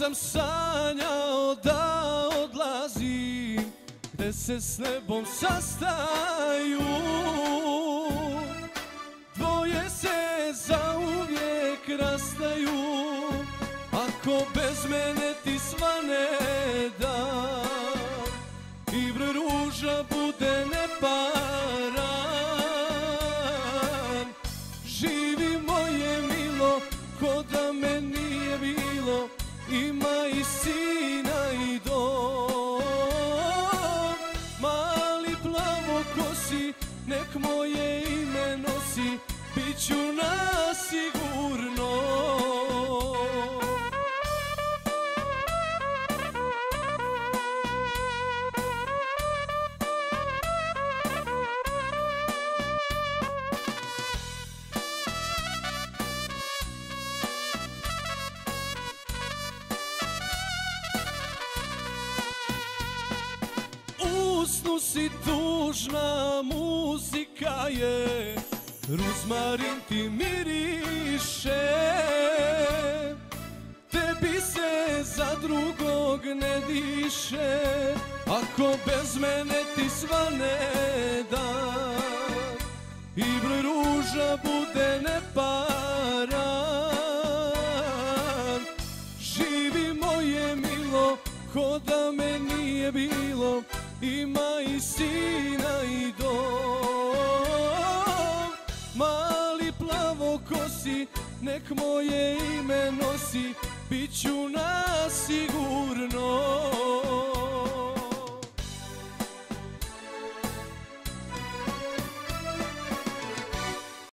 sam sanjao da odlazim Gde se s nebom sastaju. Dvoje se zauvijek rastaju Ako bez mene ti svane I ruža bude neparan Ima i sina i dom. Mali plavo kosi nek moje ime nosi. Biću nasigurno Usnu si tužna muzika je. Ruzmarin ti miriše. Tebi se za drugog ne diše Ako bez mene ti svane dan I broj ruža bude neparan. Živi moje milo ko da me nije bilo Ima i sina i dom. Mali plavo kosi nek moje ime nosi. Biću nasigurno